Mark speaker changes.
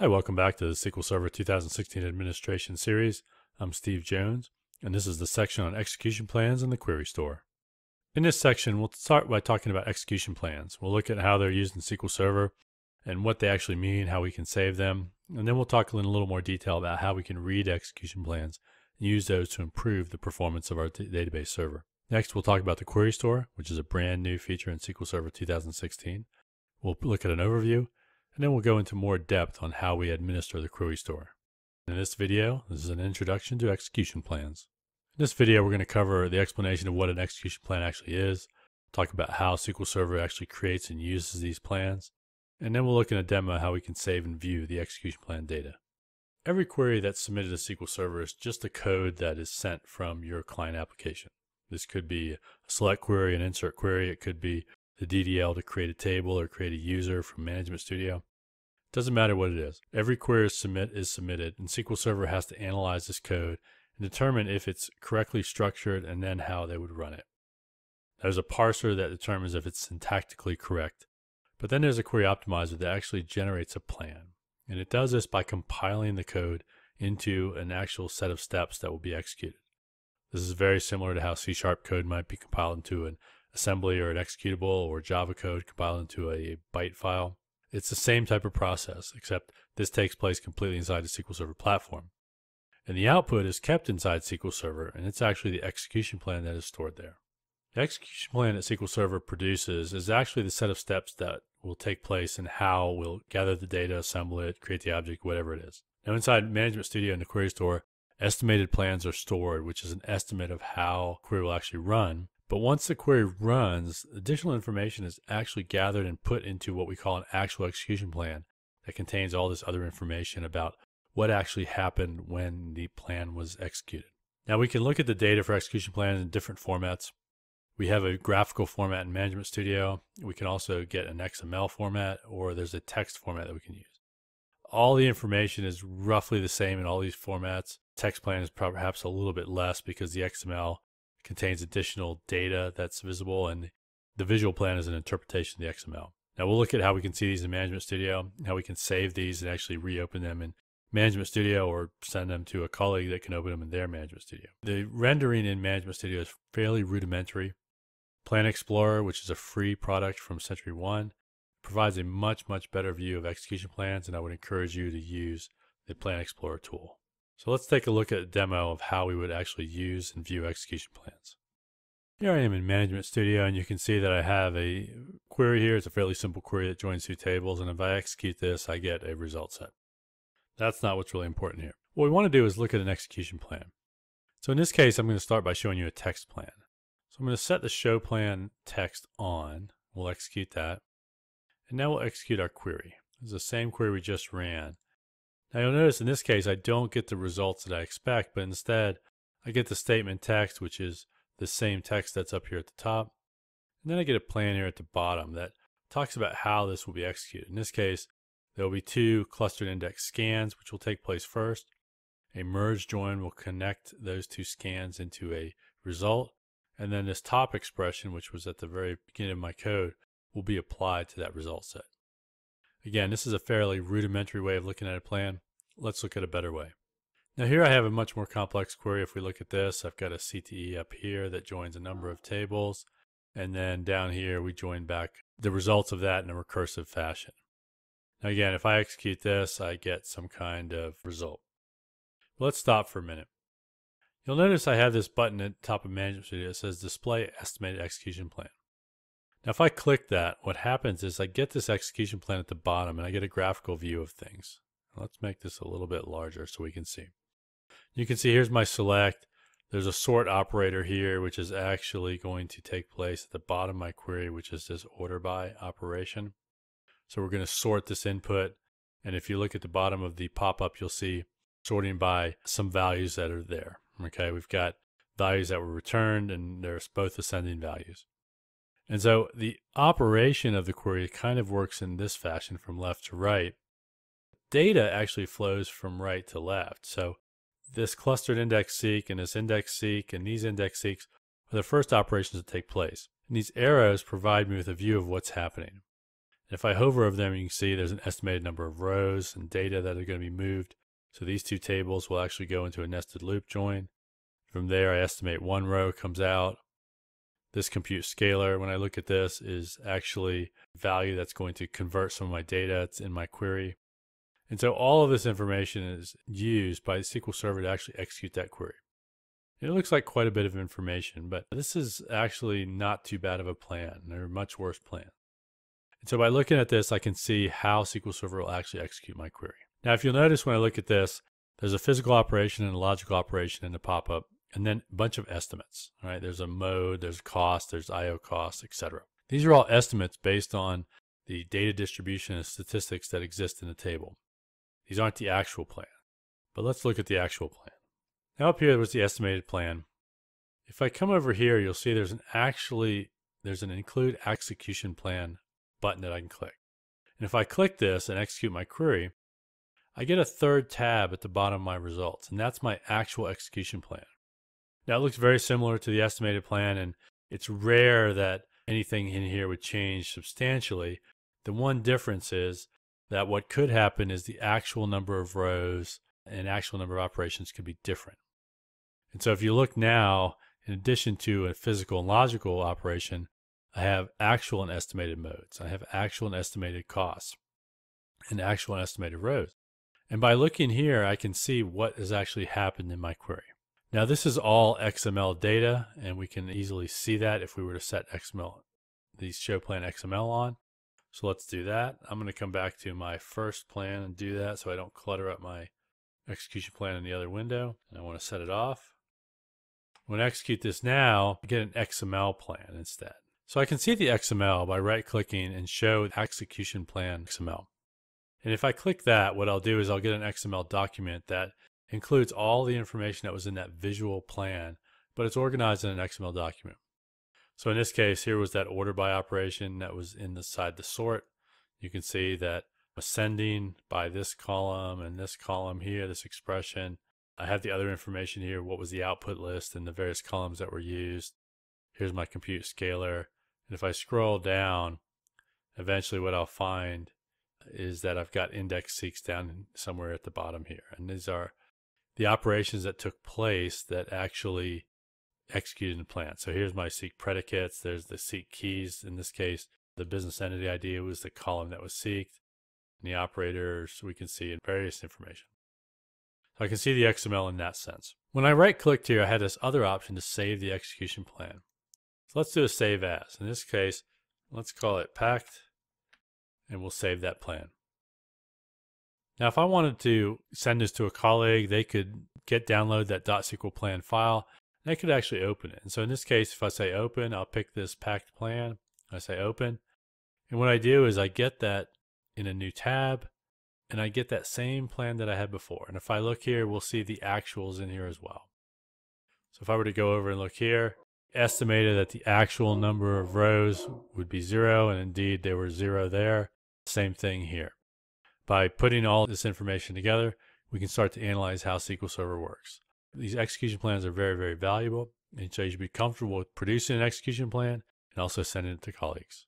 Speaker 1: Hi, welcome back to the SQL Server 2016 Administration Series. I'm Steve Jones, and this is the section on execution plans in the Query Store. In this section, we'll start by talking about execution plans. We'll look at how they're used in SQL Server and what they actually mean, how we can save them, and then we'll talk in a little more detail about how we can read execution plans and use those to improve the performance of our database server. Next, we'll talk about the Query Store, which is a brand new feature in SQL Server 2016. We'll look at an overview and then we'll go into more depth on how we administer the query store. In this video, this is an introduction to execution plans. In this video, we're going to cover the explanation of what an execution plan actually is, talk about how SQL Server actually creates and uses these plans, and then we'll look in a demo how we can save and view the execution plan data. Every query that's submitted to SQL Server is just a code that is sent from your client application. This could be a select query, an insert query. It could be the DDL to create a table or create a user from Management Studio. Doesn't matter what it is. Every query submit is submitted, and SQL Server has to analyze this code and determine if it's correctly structured and then how they would run it. There's a parser that determines if it's syntactically correct. But then there's a query optimizer that actually generates a plan. And it does this by compiling the code into an actual set of steps that will be executed. This is very similar to how C Sharp code might be compiled into an assembly or an executable or Java code compiled into a byte file. It's the same type of process, except this takes place completely inside the SQL Server platform. And the output is kept inside SQL Server, and it's actually the execution plan that is stored there. The execution plan that SQL Server produces is actually the set of steps that will take place and how we'll gather the data, assemble it, create the object, whatever it is. Now, inside Management Studio and the Query Store, estimated plans are stored, which is an estimate of how query will actually run. But once the query runs, additional information is actually gathered and put into what we call an actual execution plan that contains all this other information about what actually happened when the plan was executed. Now we can look at the data for execution plans in different formats. We have a graphical format in Management Studio. We can also get an XML format or there's a text format that we can use. All the information is roughly the same in all these formats. Text plan is perhaps a little bit less because the XML contains additional data that's visible, and the visual plan is an interpretation of the XML. Now we'll look at how we can see these in Management Studio, how we can save these and actually reopen them in Management Studio or send them to a colleague that can open them in their Management Studio. The rendering in Management Studio is fairly rudimentary. Plan Explorer, which is a free product from SentryOne, provides a much, much better view of execution plans, and I would encourage you to use the Plan Explorer tool. So let's take a look at a demo of how we would actually use and view execution plans. Here I am in Management Studio and you can see that I have a query here. It's a fairly simple query that joins two tables and if I execute this I get a result set. That's not what's really important here. What we want to do is look at an execution plan. So in this case I'm going to start by showing you a text plan. So I'm going to set the show plan text on. We'll execute that. And now we'll execute our query. It's the same query we just ran. Now you'll notice in this case, I don't get the results that I expect, but instead I get the statement text, which is the same text that's up here at the top. And then I get a plan here at the bottom that talks about how this will be executed. In this case, there will be two clustered index scans, which will take place first. A merge join will connect those two scans into a result. And then this top expression, which was at the very beginning of my code, will be applied to that result set. Again, this is a fairly rudimentary way of looking at a plan. Let's look at a better way. Now here I have a much more complex query. If we look at this, I've got a CTE up here that joins a number of tables. And then down here, we join back the results of that in a recursive fashion. Now again, if I execute this, I get some kind of result. But Let's stop for a minute. You'll notice I have this button at the top of Management Studio that says Display Estimated Execution Plan. Now, if I click that, what happens is I get this execution plan at the bottom and I get a graphical view of things. Let's make this a little bit larger so we can see. You can see here's my select. There's a sort operator here, which is actually going to take place at the bottom of my query, which is this order by operation. So we're going to sort this input. And if you look at the bottom of the pop-up, you'll see sorting by some values that are there. Okay, we've got values that were returned and there's both ascending values. And so the operation of the query kind of works in this fashion from left to right. Data actually flows from right to left. So this clustered index seek and this index seek and these index seeks are the first operations that take place. And these arrows provide me with a view of what's happening. And if I hover over them, you can see there's an estimated number of rows and data that are going to be moved. So these two tables will actually go into a nested loop join. From there, I estimate one row comes out. This compute scalar, when I look at this, is actually value that's going to convert some of my data. In my query. And so all of this information is used by the SQL Server to actually execute that query. It looks like quite a bit of information, but this is actually not too bad of a plan. There are much worse plans. And so by looking at this, I can see how SQL Server will actually execute my query. Now, if you'll notice when I look at this, there's a physical operation and a logical operation in the pop-up, and then a bunch of estimates. Right? There's a mode, there's cost, there's IO cost, etc. These are all estimates based on the data distribution and statistics that exist in the table. These aren't the actual plan. But let's look at the actual plan. Now up here was the estimated plan. If I come over here, you'll see there's an actually there's an include execution plan button that I can click. And if I click this and execute my query, I get a third tab at the bottom of my results, and that's my actual execution plan. Now it looks very similar to the estimated plan, and it's rare that anything in here would change substantially. The one difference is that what could happen is the actual number of rows and actual number of operations could be different. And so if you look now, in addition to a physical and logical operation, I have actual and estimated modes. I have actual and estimated costs and actual and estimated rows. And by looking here, I can see what has actually happened in my query. Now this is all XML data, and we can easily see that if we were to set XML, the show plan XML on. So let's do that. I'm going to come back to my first plan and do that so I don't clutter up my execution plan in the other window. And I want to set it off. When I execute this now, I get an XML plan instead. So I can see the XML by right clicking and show execution plan XML. And if I click that, what I'll do is I'll get an XML document that includes all the information that was in that visual plan, but it's organized in an XML document. So in this case, here was that order by operation that was inside the sort. You can see that ascending by this column and this column here, this expression. I have the other information here, what was the output list and the various columns that were used. Here's my compute scalar. And if I scroll down, eventually what I'll find is that I've got index seeks down somewhere at the bottom here. And these are the operations that took place that actually executed the plan. So here's my seek predicates. There's the seek keys. In this case, the business entity ID was the column that was seeked. And the operators we can see in various information. So I can see the XML in that sense. When I right clicked here, I had this other option to save the execution plan. So let's do a save as. In this case, let's call it Packt and we'll save that plan. Now, if I wanted to send this to a colleague, they could get download that .SQL plan file. And They could actually open it. And so in this case, if I say open, I'll pick this Packt plan. I say open. And what I do is I get that in a new tab and I get that same plan that I had before. And if I look here, we'll see the actuals in here as well. So if I were to go over and look here, estimated that the actual number of rows would be zero, and indeed there were zero there. Same thing here. By putting all this information together, we can start to analyze how SQL Server works. These execution plans are very, very valuable, and so you should be comfortable with producing an execution plan and also sending it to colleagues.